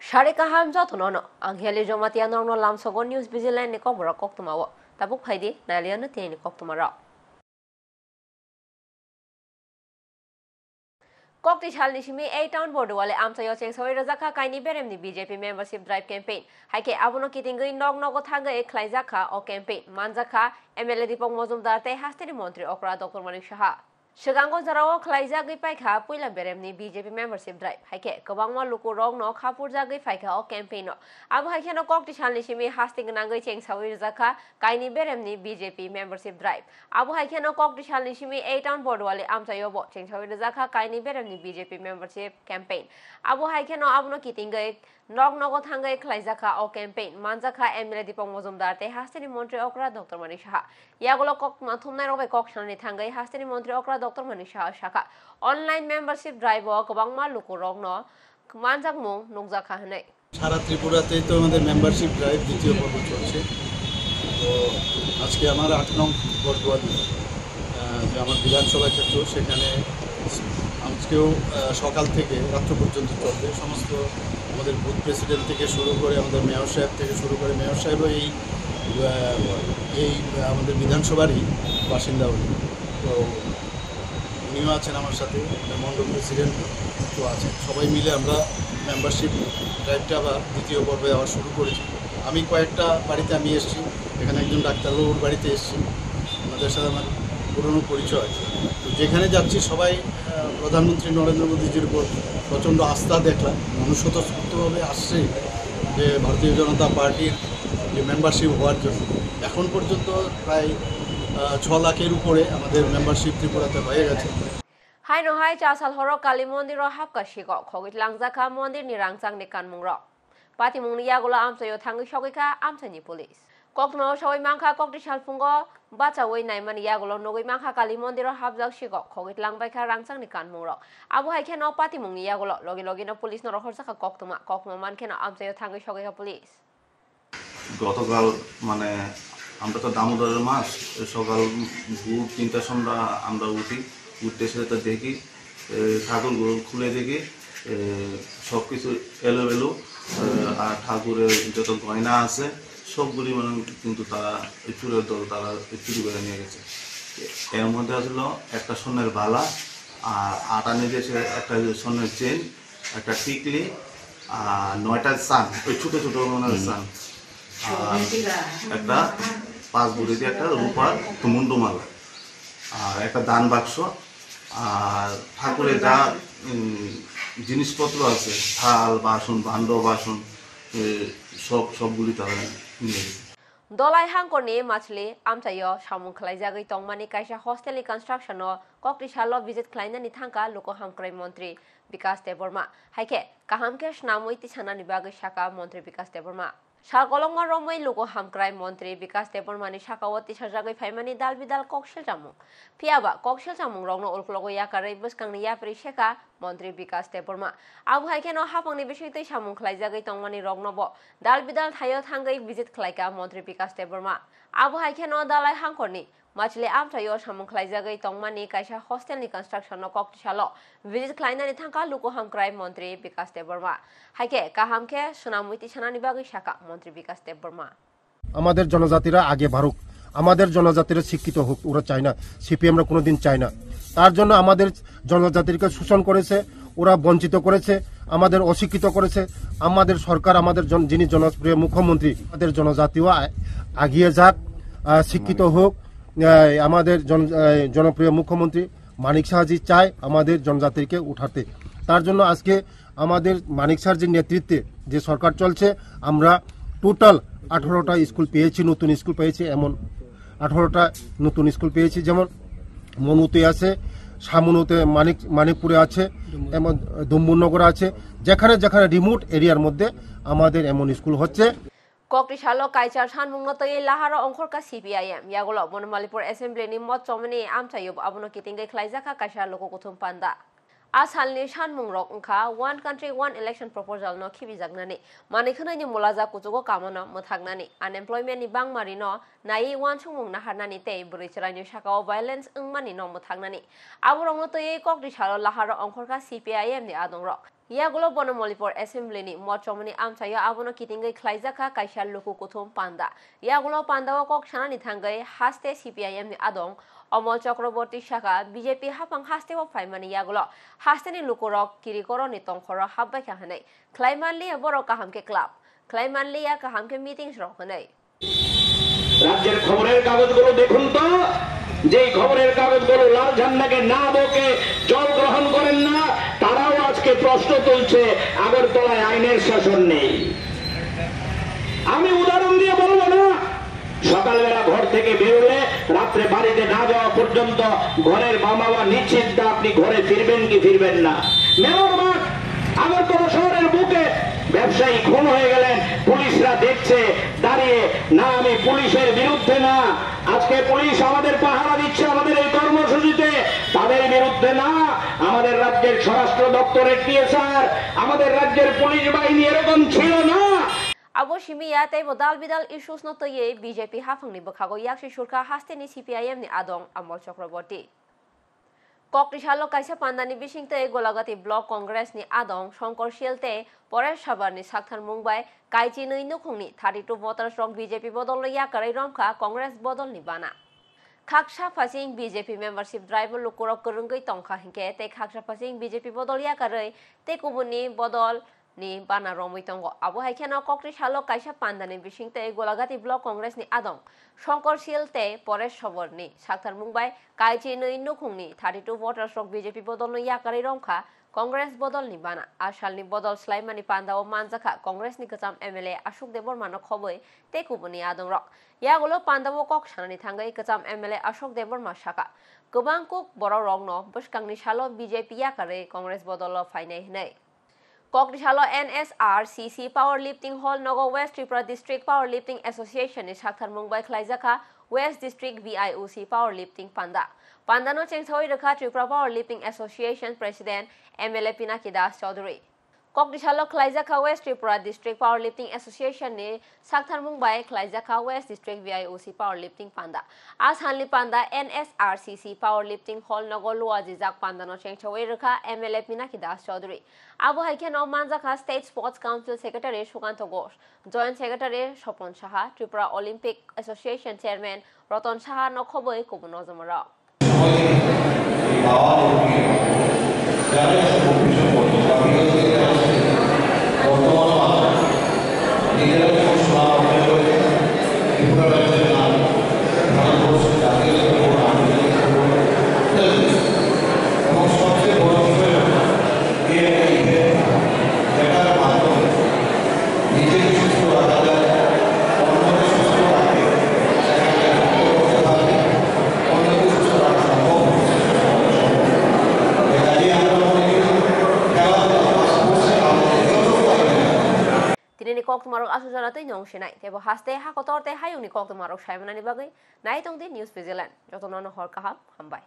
সারে কাহাম যতন আংহেলি জমাতিয়া নর্ন লামসগন নিউজ ভিজিল্যান্ড ni kok kok tumawo tabuk phaidi nalia na tiani kok tumara kokti chalni shimi a town board wale amsa yo cheng soi rajaka kaini berem ni bjp membership drive campaign haike abono kitingui nog nog thanga e khlaijaka o campaign manjaka mla dipok mojumdar te hasteri mantri Sigango jarao khlaijagui paikha puila beremni BJP membership drive haike kwbangma luku rokno khapurjagui paikha o campaign no abo haike no kokti salni simi hasting nangui chengsawi rjaka kaini beremni BJP membership drive abo haike no kokti salni simi a town board wale amchayo bo chengsawi rjaka kaini beremni BJP membership campaign abo haike no abono kitinggai নগ নগ থাঙ্গাই খ্লাইজাখা ও campaign. মানজাখা MLA Dipak Majumdar তে হাস্তিনি মন্ত্রী অকরা ডক্টর মানি সাহা। ইয়াগুলো কক মাথুমনাই রবে কক সানি থাঙ্গাই হাস্তিনি মন্ত্রী অকরা ডক্টর মানি সাহা শাখা অনলাইন মেম্বারশিপ ড্রাইভ গোবাংমা লুকু রগ্ন মানজাক মুং নুকজাখা হনাই। সারা ত্রিপুরাতেই তো আমাদের মেম্বারশিপ ড্রাইভ দ্বিতীয় পর্ব চলছে। তো আজকে আমার আট নং বটগোয়ালি আমার বিধানসভা ক্ষেত্র, সেখানে আজকেও সকাল থেকে রাত্র পর্যন্ত চলবে। সমস্ত আমাদের বুথ প্রেসিডেন্ট থেকে শুরু করে আমাদের মেয়র সাহেব থেকে শুরু করে মেয়র সাহেবও এই এই আমাদের বিধানসভারই বাসিন্দা উনি। তো উনিও আছেন আমার সাথে মন্ডল প্রেসিডেন্ট তো আছেন। সবাই মিলে আমরা মেম্বারশিপ ড্রাইভটা আবার দ্বিতীয় পর্বে আবার শুরু করেছি। আমি কয়েকটা বাড়িতে আমি এসেছি, এখানে একজন ডাক্তারবাবুর বাড়িতে এসেছি। ওনাদের সাথে আমার পুরনো পরিচয় যেখানে যাচ্ছি সবাই প্রধানমন্ত্রী নরেন্দ্র মোদীজির উপর প্রচণ্ড আস্থা দেখলাম। মানুষ স্বতঃস্ফূর্তভাবে আসছে যে ভারতীয় জনতা পার্টির যে মেম্বারশিপ হওয়ার জন্য। এখন পর্যন্ত প্রায় ছ লাখের উপরে আমাদের মেম্বারশিপ ত্রিপুরাতে হয়ে গেছে। হাই no hai cha sal horo kali mondir ro hap ka shigo khogit langjakha mondir ni rangchang ni kanmung ro pati mung ni yagulo police kokno sawai mangkha kokti salfungo bacha wei naimani yagulo nogoi mangkha kali mondir ro hapjak shigo khogit langbai kha rangchang ni kanmung ro abu hai kheno pati mung ni yagulo logi logi no police no rohor saka koktuma kokno man kheno amsayo thangi shogika police গতকাল মানে আমরা তো দামোদরের মাস সকাল ভোর তিনটার সময় আমরা উঠি উঠতে তো দেখি এ, খুলে দেখি সব কিছু এলোমেলো এ, আর ঠাকুরের যত গয়না আছে সবগুলি মানে কিন্তু তারা এই চুরের দল তারা এই চুরি করে নিয়ে গেছে। এর মধ্যে আসলো একটা সোনের বালা আর আটা নিয়ে গেছে একটা সোনের চেন একটা টিকলি আর নয়টা সান ওই ছোটো ছোটো মানে সান আর একটা পাঁচ বুড়ি দিয়ে একটা রূপার মুন্ডুমালা আর একটা দান বাক্স আর ঠাকুরের যা জিনিসপত্র আছে থাল বাসন ভাণ্ড বাসন সব সবগুলি তারা hangkorni machli amchayo samung khlaijagui tongmani kaisa hostel construction no kokti salo visit khlainani thangka loko hamkrai mantri বিকাশ দেববর্মা হাইকে কাহামকে স্নামই তিসানানি বাগৈ শাখা মন্ত্রী বিকাশ দেববর্মা সাকলংমা রমই লোক হামক্রাই মন্ত্রী বিকাশ দেববর্মানি শাখাও সাজাগৈ ফাইমানি দাল বিদাল ককসেল জামুং ফিয়াবা চামুং রং উলকলগ উলকলগো ইয়াকাरै বসকাংনি ইয়াপরি শেখা মন্ত্রী বিকাশ দেবরমা আবু হাইকে ন হাফংনি বিষয়তৈ সামুং খ্লাইজাগৈ তংমানি রংনব দাল বিদাল থাইও থাঙ্গৈ ভিজিট খ্লাইকা মন্ত্রী বিকাশ দেববর্মা। আবু হাইকে দালাই হাংকরনি মাছলে আমচাयो সামুং খ্লাইজাগৈ তংমানি কাইসা হস্টেলনি কনস্ট্রাকশন ককটিসালো ভিজিট খ্লাইনানি থাকা লোকো হামক্রাই মন্ত্রী বিকাশ দেববর্মা হাইকে কাহামকে সোনামুইতি সানানি বাগৈ শাখা মন্ত্রী বিকাশ দেববর্মা আমাদের জনজাতিরা আগে বাড়ুক আমাদের জনজাতিরা শিক্ষিত হোক, ওরা চায় না। সিপিএমরা কোনোদিন চায় না। তার জন্য আমাদের জনজাতিকে শোষণ করেছে, ওরা বঞ্চিত করেছে, আমাদের অশিক্ষিত করেছে। আমাদের সরকার, আমাদের যিনি জনপ্রিয় মুখ্যমন্ত্রী, আমাদের জনজাতিও আগিয়ে যাক শিক্ষিত হোক আমাদের জন- জনপ্রিয় মুখ্যমন্ত্রী মানিক শাহজি চায় আমাদের জনজাতিকে উঠাতে। তার জন্য আজকে আমাদের মানিক শাহর যে নেতৃত্বে যে সরকার চলছে, আমরা টোটাল আঠারোটা স্কুল পেয়েছি, নতুন স্কুল পেয়েছি, এমন আঠারোটা নতুন স্কুল পেয়েছি। যেমন মনুতে আছে, সামনুতে মানিক, মানিকপুরে আছে, এমন ডম্বুরনগর আছে। যেখানে যেখানে রিমোট এরিয়ার মধ্যে আমাদের এমন স্কুল হচ্ছে। Kokti salo kaisar sanmung no tei lahara ongkhorka CPIM yagulo bonmalipur assembly ni mot chomani amchayo abono kitingai khlaijaka kaisa loko kuthum panda asalni sanmung rok ongkha one country one election proposal no khibijaknani manikhwnai ni mulaja kuchugo kamono muthagnani unemployment ni bangmari no nai one sumung naharnani tei burichirai ni sakao violence ongmani no muthagnani aborong no tei kokti salo lahara ongkhorka ni adong rok yagulo bonomolipor assembly ni mochomani amchayo abono kitingai khlaijaka kaisa luku kuthum panda yagulo panda o kok ni adong Amal Chakraborty শাখা BJP হাফাং হাস্তেও ফাইমানি ইয়াগুলো হাস্তেনি লুকুরক কিরিকর নিতংখর হাব্বাই কাহানাই খ্লাইমানলিয়া বড় কাহামকে club খ্লাইমানলিয়া কাহামকে meeting রক হনাই রাজ্যের খবরের কাগজগুলো দেখুন তো যে খবরের কাগজগুলো লাল ঝান্ডাকে না বকে জল গ্রহণ করেন না তারাও আজকে প্রশ্ন তুলছে আগরতলায় আইনের শাসন নেই। আমি উদাহরণ দিয়ে বলব না, সকালবেলা ঘর থেকে বেরোলে রাত্রে বাড়িতে না যাওয়া পর্যন্ত ঘরের মা বাবা নিশ্চিন্ত আপনি ঘরে ফিরবেন কি ফিরবেন না। মেয়র মাঠ আগরতলা শহরের বুকে ব্যবসায়ী খুন হয়ে গেলেন, পুলিশরা দেখছে, দাঁড়িয়ে, না, আমি পুলিশের বিরুদ্ধে না, আজকে পুলিশ আমাদের পাহারা দিচ্ছে, আমাদের এই তাদের বিরুদ্ধে না, আমাদের রাজ্যের স্বরাষ্ট্র দপ্তরের টিএসআর আমাদের রাজ্যের পুলিশ বাহিনী এরকম ছিল না। bidal issues no toye bjp hafang ni bokhago yakshi surka haste ni cpim ni adong amol chakraborty ককরিশালো কাইসা গোলাগাতি ব্লক কংগ্রেস নি আদং, শঙ্কর শিলতে পরের সাবারনি সাকথান মুম্বাই, কাইচি নৈ নুখুংনি থার্টি টু ভোটার্স রক বিজেপি বদল ইয়াকারাই রমখা কংগ্রেস বদল নি বানা। খাকসা ফাসিং বিজেপি মেম্বারশিপ ড্রাইভার লুকুরক করুঙ্গই তংখা হিংকে তে খাকসা ফাসিং বিজেপি বদল ইয়াকারাই তে কুবুনি বদল ni bana romui tongo. Abo haikeno kokri shalo kaisa pandani bisingte golagati block congress ni adong. Shankar শিল তে পরেশ সবর নি সাক্তার মুম্বাই কাইচি নই নুখুং নি থার্টি টু ভোটার স্ট্রক বিজেপি বদল ইয়াকারি রংখা নি বানা আশালনি বদল স্লাইমানি পান্দা ও মানজাখা কংগ্রেস নি গজাম এমএলএ আশুক দেবর মানক খবই তে কুবনি আদং রক ইয়াগুলো পান্দাবো কক সানানি থাঙ্গাই গজাম এমএলএ আশোক দেবর মা শাখা গোবাং কুক বড় রং রংন বসকাংনি সালো বিজেপি ইয়াকারে কংগ্রেস বদল ফাইনাই হনাই Kokdishalo NSRCC Powerlifting Hall Nogo West Tripura District Powerlifting Association is Shakhtar Mumbai Klaizaka West District VIOC Powerlifting Panda. Pandano Chengsoi Rekha Tripura Powerlifting Association President MLA Pinaki Das Chaudhary. ককডিশালো খ্লাইজাখা west Tripura district power lifting association নি সাকথার Mumbai খ্লাইজাখা west district VIOC power lifting পান্দা আজ হানলি পান্দা NSRCC power lifting hall নগর লুয়া জিজাক পান্দানো চেংছওয়ে রেখা এমএলএ পিনাকি দাস চৌধুরী আবু হাইকেন মানজাখা state sports council secretary Sukanta Ghosh joint secretary Swapan Saha Tripura Olympic association chairman Ratan Saha নখবই কুবুন নজমরা tinini kok tumarok asu jana tei nyong shinai tebo haste ha kotor te hayung ni kok tumarok shaimanani bagai nai tong di news vigilant jotonono hor kaham hambai